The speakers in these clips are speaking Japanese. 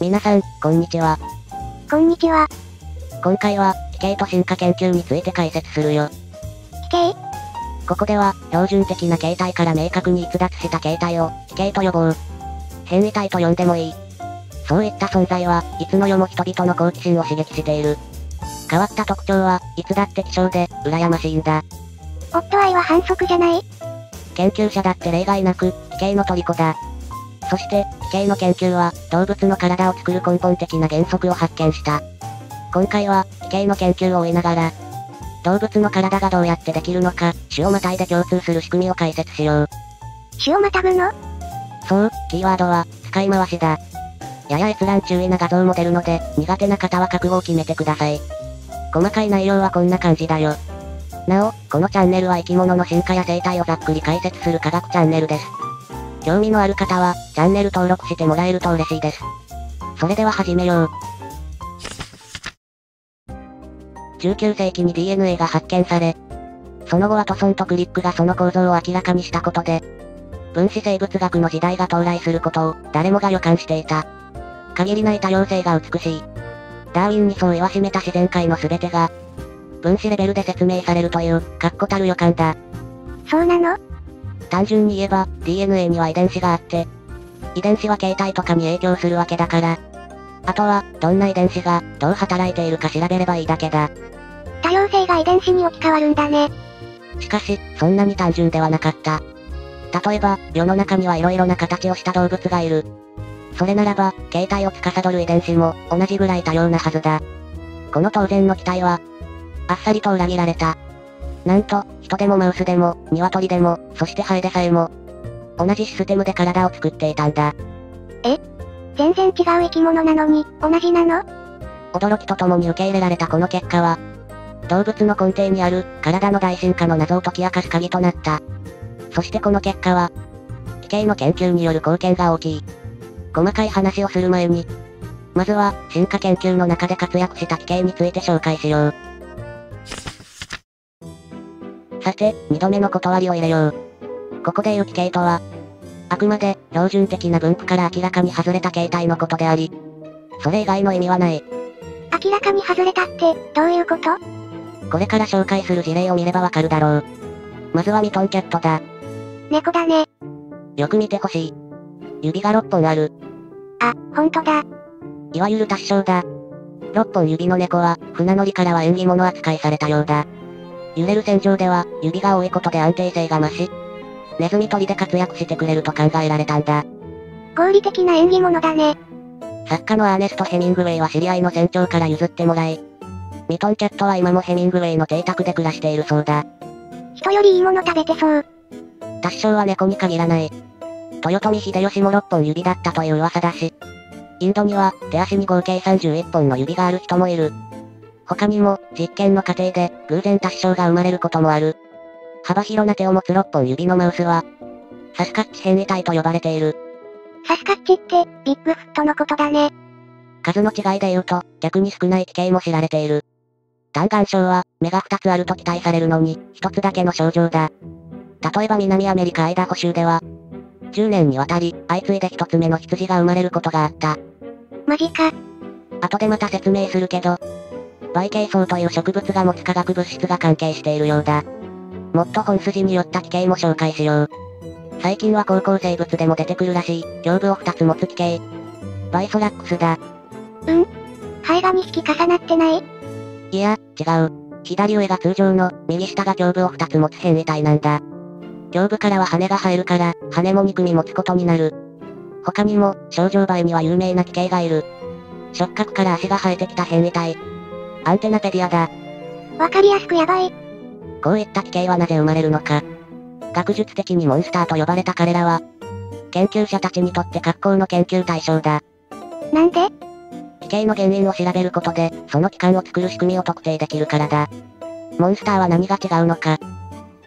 皆さん、こんにちは。こんにちは。今回は、奇形と進化研究について解説するよ。奇形？ここでは、標準的な形態から明確に逸脱した形態を、奇形と呼ぼう。変異体と呼んでもいい。そういった存在は、いつの世も人々の好奇心を刺激している。変わった特徴は、いつだって希少で、羨ましいんだ。夫愛は反則じゃない研究者だって例外なく、奇形の虜だ。そして、奇形の研究は、動物の体を作る根本的な原則を発見した。今回は、奇形の研究を追いながら、動物の体がどうやってできるのか、種をまたいで共通する仕組みを解説しよう。種をまたぐの？そう、キーワードは、使い回しだ。やや閲覧注意な画像も出るので、苦手な方は覚悟を決めてください。細かい内容はこんな感じだよ。なお、このチャンネルは生き物の進化や生態をざっくり解説する科学チャンネルです。興味のある方は、チャンネル登録してもらえると嬉しいです。それでは始めよう。19世紀に DNA が発見され、その後ワトソンとクリックがその構造を明らかにしたことで、分子生物学の時代が到来することを誰もが予感していた。限りない多様性が美しい。ダーウィンにそう言わしめた自然界の全てが、分子レベルで説明されるという、確固たる予感だ。そうなの？単純に言えば、DNA には遺伝子があって、遺伝子は形態とかに影響するわけだから、あとは、どんな遺伝子が、どう働いているか調べればいいだけだ。多様性が遺伝子に置き換わるんだね。しかし、そんなに単純ではなかった。例えば、世の中には色々な形をした動物がいる。それならば、形態を司る遺伝子も、同じぐらい多様なはずだ。この当然の期待は、あっさりと裏切られた。なんと、人でもマウスでも、鶏でも、そしてハエでさえも、同じシステムで体を作っていたんだ。全然違う生き物なのに、同じなの？驚きとともに受け入れられたこの結果は、動物の根底にある、体の大進化の謎を解き明かす鍵となった。そしてこの結果は、奇形の研究による貢献が大きい。細かい話をする前に、まずは、進化研究の中で活躍した奇形について紹介しよう。さて、二度目の断りを入れよう。ここで言う奇形とは、あくまで、標準的な分布から明らかに外れた形態のことであり、それ以外の意味はない。明らかに外れたって、どういうこと？これから紹介する事例を見ればわかるだろう。まずはミトンキャットだ。猫だね。よく見てほしい。指が6本ある。あ、ほんとだ。いわゆる達章だ。6本指の猫は、船乗りからは縁起物扱いされたようだ。揺れる戦場では、指が多いことで安定性が増し、ネズミ捕りで活躍してくれると考えられたんだ。合理的な縁起物だね。作家のアーネスト・ヘミングウェイは知り合いの船長から譲ってもらい、ミトンキャットは今もヘミングウェイの邸宅で暮らしているそうだ。人よりいいもの食べてそう。達章は猫に限らない。豊臣秀吉も6本指だったという噂だし、インドには手足に合計31本の指がある人もいる。他にも、実験の過程で偶然達章が生まれることもある。幅広な手を持つ6本指のマウスは、サスカッチ変異体と呼ばれている。サスカッチって、ビッグフットのことだね。数の違いで言うと、逆に少ない奇形も知られている。単眼症は、目が2つあると期待されるのに、1つだけの症状だ。例えば南アメリカアイダホ州では、10年にわたり、相次いで1つ目の羊が生まれることがあった。マジか。後でまた説明するけど、バイケイソウという植物が持つ化学物質が関係しているようだ。もっと本筋によった奇形も紹介しよう。最近は高校生物でも出てくるらしい、胸部を2つ持つ奇形。バイソラックスだ。うんハエが2匹重なってない？いや、違う。左上が通常の、右下が胸部を2つ持つ変異体なんだ。胸部からは羽が生えるから、羽も憎み持つことになる。他にも、症状梅には有名な奇形がいる。触覚から足が生えてきた変異体。アンテナペディアだ。わかりやすくやばい。こういった奇形はなぜ生まれるのか。学術的にモンスターと呼ばれた彼らは、研究者たちにとって格好の研究対象だ。なんで奇形の原因を調べることで、その器官を作る仕組みを特定できるからだ。モンスターは何が違うのか。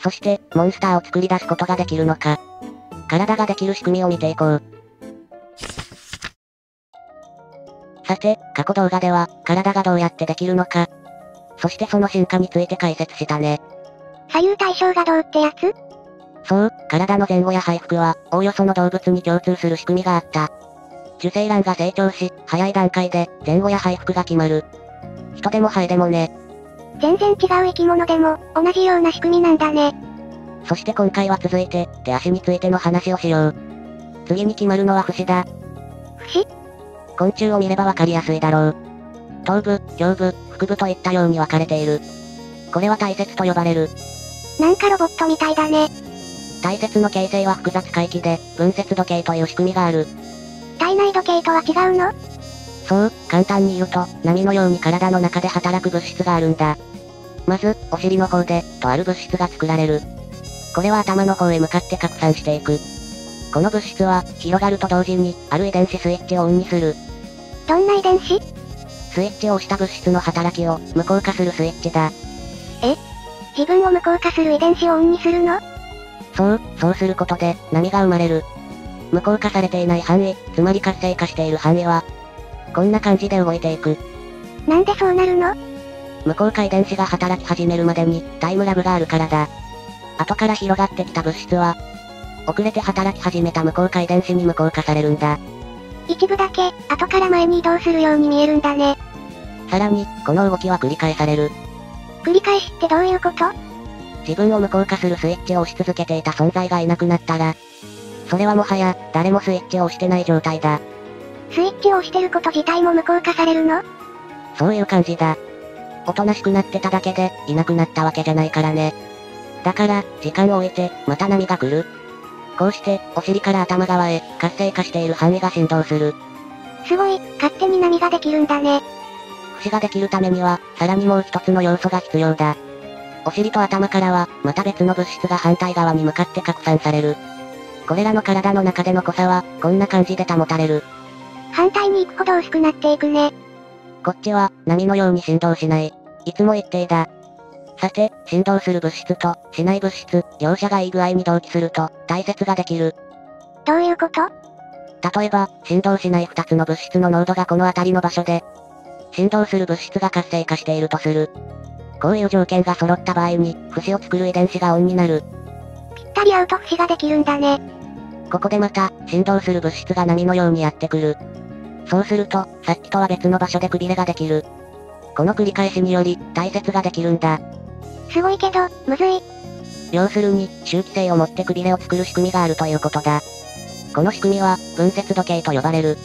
そして、モンスターを作り出すことができるのか。体ができる仕組みを見ていこう。さて、過去動画では、体がどうやってできるのか。そしてその進化について解説したね。左右対称がどうってやつ？そう、体の前後や背腹は、おおよその動物に共通する仕組みがあった。受精卵が成長し、早い段階で、前後や配服が決まる。人でもハエでもね。全然違う生き物でも、同じような仕組みなんだね。そして今回は続いて、手足についての話をしよう。次に決まるのは節だ。節？昆虫を見ればわかりやすいだろう。頭部、胸部、腹部といったように分かれている。これは大切と呼ばれる。なんかロボットみたいだね。大切の形成は複雑回帰で、分節時計という仕組みがある。体内時計とは違うの？そう、簡単に言うと、波のように体の中で働く物質があるんだ。まず、お尻の方で、とある物質が作られる。これは頭の方へ向かって拡散していく。この物質は、広がると同時に、ある遺伝子スイッチをオンにする。どんな遺伝子？スイッチを押した物質の働きを、無効化するスイッチだ。え？自分を無効化する遺伝子をオンにするの？そう、そうすることで、波が生まれる。無効化されていない範囲、つまり活性化している範囲は、こんな感じで動いていく。なんでそうなるの？無効化遺伝子が働き始めるまでに、タイムラグがあるからだ。後から広がってきた物質は、遅れて働き始めた無効化遺伝子に無効化されるんだ。一部だけ、後から前に移動するように見えるんだね。さらに、この動きは繰り返される。繰り返しってどういうこと？自分を無効化するスイッチを押し続けていた存在がいなくなったら、それはもはや、誰もスイッチを押してない状態だ。スイッチを押してること自体も無効化されるの？そういう感じだ。おとなしくなってただけで、いなくなったわけじゃないからね。だから、時間を置いて、また波が来る。こうして、お尻から頭側へ、活性化している範囲が振動する。すごい、勝手に波ができるんだね。節ができるためには、さらにもう一つの要素が必要だ。お尻と頭からは、また別の物質が反対側に向かって拡散される。これらの体の中での濃さは、こんな感じで保たれる。反対に行くほど薄くなっていくね。こっちは、波のように振動しない。いつも一定だ。さて、振動する物質と、しない物質、両者がいい具合に同期すると、大切ができる。どういうこと？例えば、振動しない二つの物質の濃度がこの辺りの場所で、振動する物質が活性化しているとする。こういう条件が揃った場合に、節を作る遺伝子がオンになる。ぴったり合うと節ができるんだね。ここでまた、振動する物質が波のようにやってくる。そうすると、さっきとは別の場所でくびれができる。この繰り返しにより、大切ができるんだ。すごいけど、むずい。要するに、周期性を持ってくびれを作る仕組みがあるということだ。この仕組みは、分節時計と呼ばれる。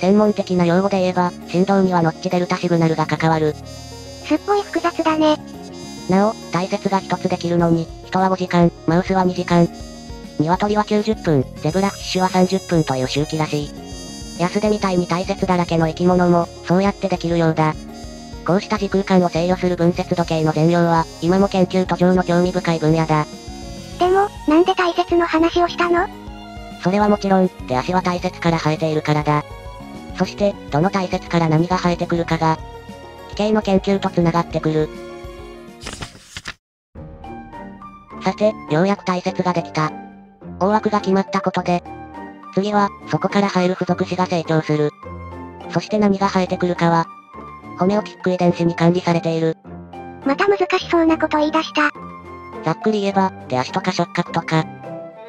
専門的な用語で言えば、振動にはノッチデルタシグナルが関わる。すっごい複雑だね。なお、大切が一つできるのに、人は5時間、マウスは2時間。鶏は90分、ゼブラフィッシュは30分という周期らしい。安出みたいに大切だらけの生き物も、そうやってできるようだ。こうした時空間を制御する分節時計の全容は、今も研究途上の興味深い分野だ。でも、なんで大切の話をしたの？それはもちろん、手足は大切から生えているからだ。そして、どの大切から何が生えてくるかが、奇形の研究と繋がってくる。さて、ようやく大切ができた。大枠が決まったことで、次は、そこから生える付属子が成長する。そして何が生えてくるかは、ホメオティック遺伝子に管理されている。また難しそうなこと言い出した。ざっくり言えば、手足とか触覚とか、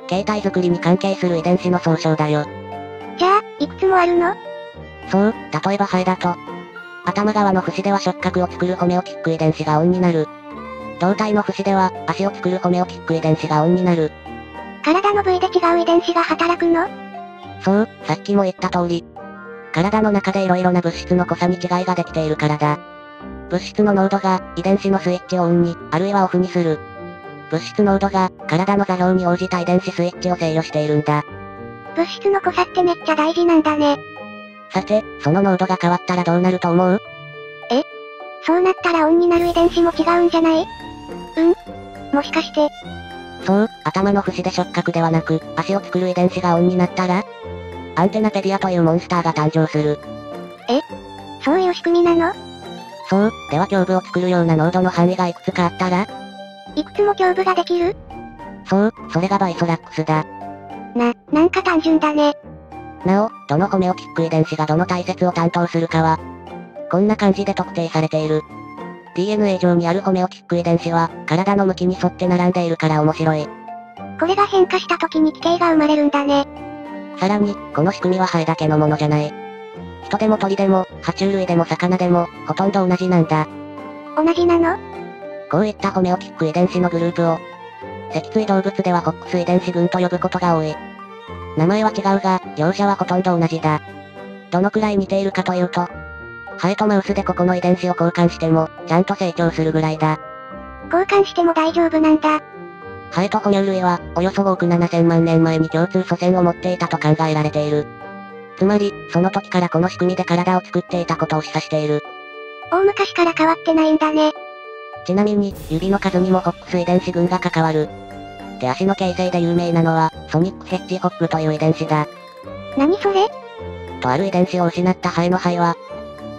形態作りに関係する遺伝子の総称だよ。じゃあ、いくつもあるの？そう、例えばハエだと、頭側の節では触覚を作るホメオティック遺伝子がオンになる。胴体の節では、足を作るホメオティック遺伝子がオンになる。体の部位で違う遺伝子が働くの？そう、さっきも言った通り。体の中で色々な物質の濃さに違いができているからだ。物質の濃度が、遺伝子のスイッチをオンに、あるいはオフにする。物質濃度が、体の座標に応じた遺伝子スイッチを制御しているんだ。物質の濃さってめっちゃ大事なんだね。さて、その濃度が変わったらどうなると思う？そうなったらオンになる遺伝子も違うんじゃない？うん？もしかして、そう、頭の節で触覚ではなく、足を作る遺伝子がオンになったら、アンテナペディアというモンスターが誕生する。そういう仕組みなの？そう、では胸部を作るような濃度の範囲がいくつかあったら、いくつも胸部ができる？そう、それがバイソラックスだ。な、なんか単純だね。なお、どのホメオティック遺伝子がどの大切を担当するかは、こんな感じで特定されている。DNA 上にあるホメオティック遺伝子は、体の向きに沿って並んでいるから面白い。これが変化した時に奇形が生まれるんだね。さらに、この仕組みはハエだけのものじゃない。人でも鳥でも、爬虫類でも魚でも、ほとんど同じなんだ。同じなの？こういったホメオティック遺伝子のグループを、脊椎動物ではホックス遺伝子群と呼ぶことが多い。名前は違うが、両者はほとんど同じだ。どのくらい似ているかというと、ハエとマウスでここの遺伝子を交換しても、ちゃんと成長するぐらいだ。交換しても大丈夫なんだ。ハエと哺乳類は、およそ5億7000万年前に共通祖先を持っていたと考えられている。つまり、その時からこの仕組みで体を作っていたことを示唆している。大昔から変わってないんだね。ちなみに、指の数にもホックス遺伝子群が関わる。手足の形成で有名なのは、ソニックヘッジホックという遺伝子だ。何それ？とある遺伝子を失ったハエの肺は、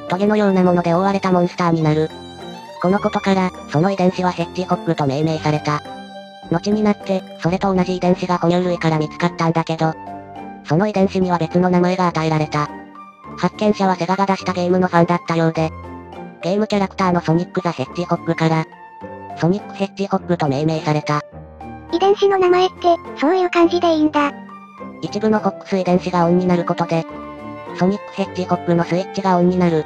トゲのようなもので覆われたモンスターになる。このことから、その遺伝子はヘッジホックと命名された。後になって、それと同じ遺伝子が哺乳類から見つかったんだけど、その遺伝子には別の名前が与えられた。発見者はセガが出したゲームのファンだったようで、ゲームキャラクターのソニック・ザ・ヘッジホックから、ソニック・ヘッジホックと命名された。遺伝子の名前って、そういう感じでいいんだ。一部のホックス遺伝子がオンになることで、ソニックヘッジホックのスイッチがオンになる。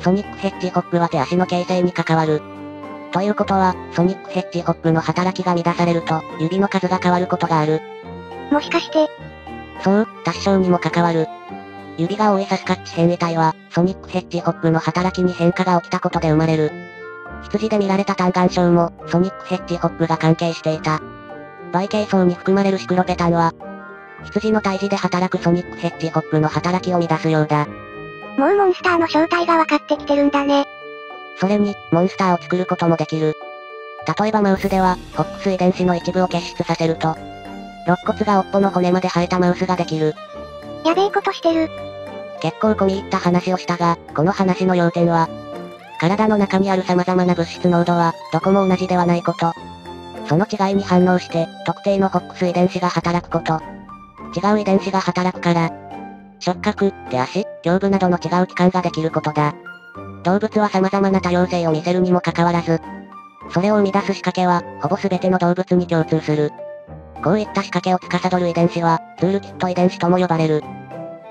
ソニックヘッジホックは手足の形成に関わる。ということは、ソニックヘッジホックの働きが乱されると、指の数が変わることがある。もしかして、そう、達成にも関わる。指が多いサスカッチ変異体は、ソニックヘッジホックの働きに変化が起きたことで生まれる。羊で見られた単眼症も、ソニックヘッジホックが関係していた。バイケイ層に含まれるシクロペタンは、羊の胎児で働くソニックヘッジホックの働きを乱すようだ。もうモンスターの正体が分かってきてるんだね。それに、モンスターを作ることもできる。例えばマウスでは、ホックス遺伝子の一部を結出させると、肋骨が尾っぽの骨まで生えたマウスができる。やべえことしてる。結構込み入った話をしたが、この話の要点は、体の中にある様々な物質濃度は、どこも同じではないこと。その違いに反応して、特定のホックス遺伝子が働くこと。違う遺伝子が働くから、触覚、手足、胸部などの違う器官ができることだ。動物は様々な多様性を見せるにもかかわらず、それを生み出す仕掛けは、ほぼ全ての動物に共通する。こういった仕掛けを司る遺伝子は、ツールキット遺伝子とも呼ばれる。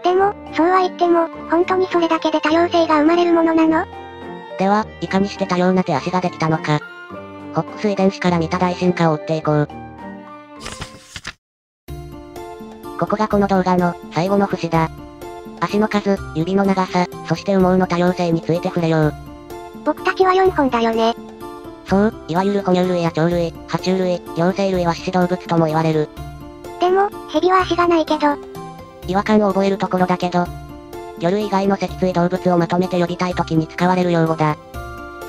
でも、そうは言っても、本当にそれだけで多様性が生まれるものなの？では、いかにして多様な手足ができたのか。ホックス遺伝子から見た大進化を追っていこう。ここがこの動画の最後の節だ。足の数、指の長さ、そして羽毛の多様性について触れよう。僕たちは4本だよね。そう、いわゆる哺乳類や鳥類、爬虫類、両生類は四肢動物とも言われる。でも、蛇は足がないけど。違和感を覚えるところだけど、魚類以外の脊椎動物をまとめて呼びたい時に使われる用語だ。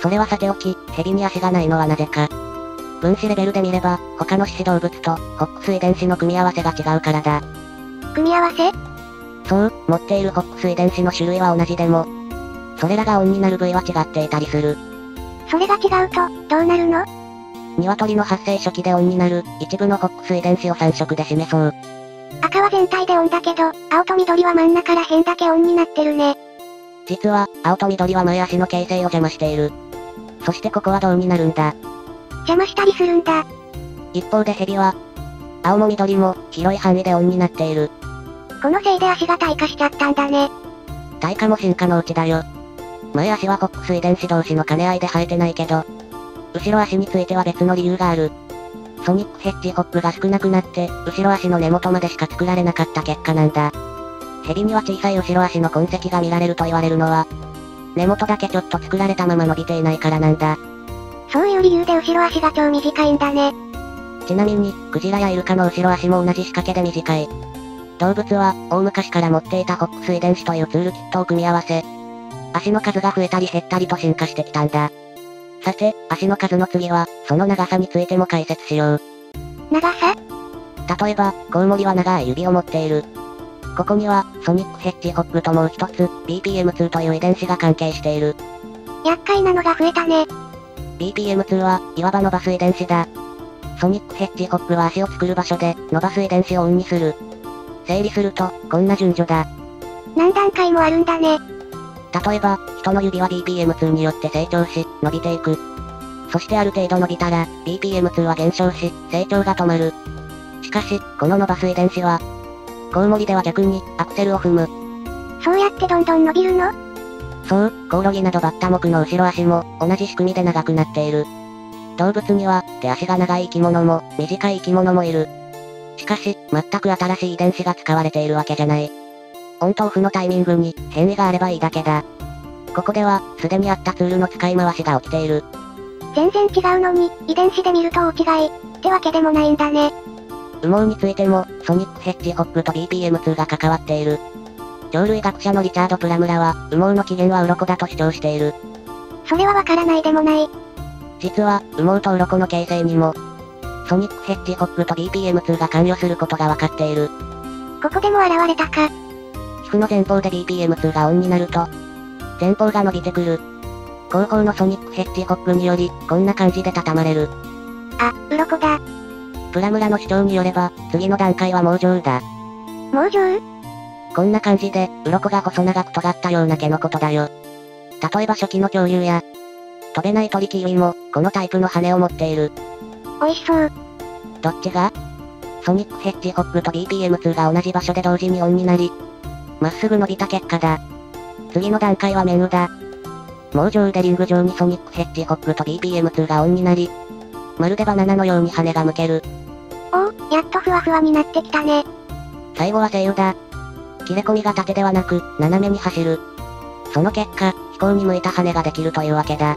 それはさておき、蛇に足がないのはなぜか。分子レベルで見れば、他の四肢動物と、ホックス遺伝子の組み合わせが違うからだ。組み合わせ？そう、持っているホックス遺伝子の種類は同じでも、それらがオンになる部位は違っていたりする。それが違うと、どうなるの？鶏の発生初期でオンになる、一部のホックス遺伝子を3色で示そう。赤は全体でオンだけど、青と緑は真ん中ら辺だけオンになってるね。実は、青と緑は前足の形成を邪魔している。そしてここは銅になるんだ。邪魔したりするんだ。一方で蛇は、青も緑も、広い範囲でオンになっている。このせいで足が退化しちゃったんだね。退化も進化のうちだよ。前足はホックス遺伝子同士の兼ね合いで生えてないけど、後ろ足については別の理由がある。ソニックヘッジホップが少なくなって、後ろ足の根元までしか作られなかった結果なんだ。蛇には小さい後ろ足の痕跡が見られると言われるのは、根元だけちょっと作られたまま伸びていないからなんだ。そういう理由で後ろ足が超短いんだね。ちなみに、クジラやイルカの後ろ足も同じ仕掛けで短い。動物は、大昔から持っていたホックス遺伝子というツールキットを組み合わせ、足の数が増えたり減ったりと進化してきたんだ。さて、足の数の次は、その長さについても解説しよう。長さ？例えば、コウモリは長い指を持っている。ここには、ソニックヘッジホップともう一つ、BPM2 という遺伝子が関係している。厄介なのが増えたね。BPM2 は、いわば伸ばす遺伝子だ。ソニックヘッジホップは足を作る場所で、伸ばす遺伝子をオンにする。整理すると、こんな順序だ。何段階もあるんだね。例えば、人の指は BPM2 によって成長し、伸びていく。そしてある程度伸びたら、BPM2 は減少し、成長が止まる。しかし、この伸ばす遺伝子は、コウモリでは逆に、アクセルを踏む。そうやってどんどん伸びるの？そう、コオロギなどバッタ目の後ろ足も、同じ仕組みで長くなっている。動物には、手足が長い生き物も、短い生き物もいる。しかし、全く新しい遺伝子が使われているわけじゃない。オンとオフのタイミングに、変異があればいいだけだ。ここでは、すでにあったツールの使い回しが起きている。全然違うのに、遺伝子で見ると大違い、ってわけでもないんだね。羽毛についても、ソニックヘッジホップと BPM2 が関わっている。鳥類学者のリチャード・プラムラは、羽毛の起源は鱗だと主張している。それはわからないでもない。実は、羽毛と鱗の形成にも、ソニックヘッジホップと BPM2 が関与することがわかっている。ここでも現れたか。皮膚の前方で BPM2 がオンになると、前方が伸びてくる。後方のソニックヘッジホップにより、こんな感じで畳まれる。あ、鱗だ。プラムラの主張によれば、次の段階は猛状だ。猛状こんな感じで、鱗が細長く尖ったような毛のことだよ。例えば初期の恐竜や、飛べない鳥キウイも、このタイプの羽を持っている。美味しそう。どっちが？ソニックヘッジホップと BPM2 が同じ場所で同時にオンになり、まっすぐ伸びた結果だ。次の段階は面ウだ。猛上でリング上にソニックヘッジホップと BPM2 がオンになり、まるでバナナのように羽が向ける。おお、やっとふわふわになってきたね。最後は制御だ。切れ込みが縦ではなく、斜めに走る。その結果、飛行に向いた羽ができるというわけだ。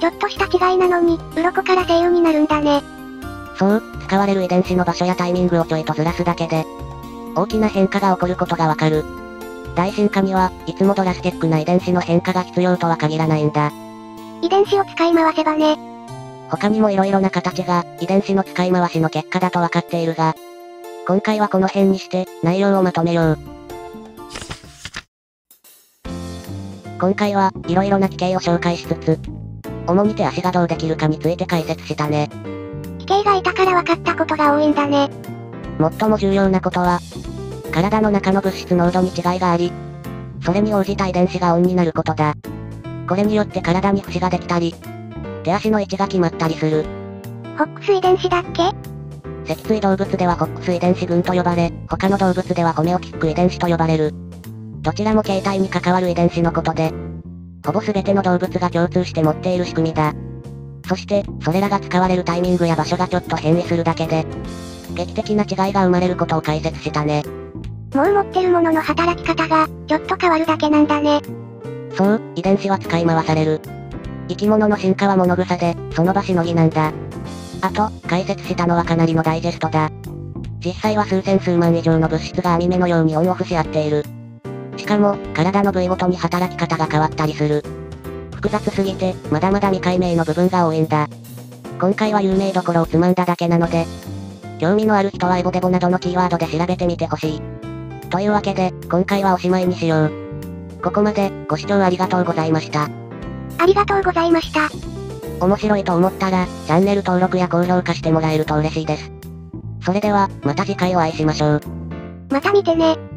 ちょっとした違いなのに、鱗から声優になるんだね。そう、使われる遺伝子の場所やタイミングをちょいとずらすだけで、大きな変化が起こることがわかる。大進化には、いつもドラスティックな遺伝子の変化が必要とは限らないんだ。遺伝子を使い回せばね。他にも色々な形が、遺伝子の使い回しの結果だとわかっているが、今回はこの辺にして、内容をまとめよう。今回は、色々な奇形を紹介しつつ、主に手足がどうできるかについて解説したね。奇形がいたから分かったことが多いんだね。最も重要なことは、体の中の物質濃度に違いがあり、それに応じた遺伝子がオンになることだ。これによって体に節ができたり、手足の位置が決まったりする。ホックス遺伝子だっけ？脊椎動物ではホックス遺伝子群と呼ばれ、他の動物ではホメオキック遺伝子と呼ばれる。どちらも形態に関わる遺伝子のことで、ほぼ全ての動物が共通して持っている仕組みだ。そして、それらが使われるタイミングや場所がちょっと変異するだけで、劇的な違いが生まれることを解説したね。もう持ってるものの働き方が、ちょっと変わるだけなんだね。そう、遺伝子は使い回される。生き物の進化は物草で、その場しのぎなんだ。あと、解説したのはかなりのダイジェストだ。実際は数千数万以上の物質が網目のようにオンオフし合っている。しかも、体の部位ごとに働き方が変わったりする。複雑すぎて、まだまだ未解明の部分が多いんだ。今回は有名どころをつまんだだけなので、興味のある人はエボデボなどのキーワードで調べてみてほしい。というわけで、今回はおしまいにしよう。ここまで、ご視聴ありがとうございました。ありがとうございました。面白いと思ったら、チャンネル登録や高評価してもらえると嬉しいです。それでは、また次回お会いしましょう。また見てね。